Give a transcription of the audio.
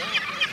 Yeah.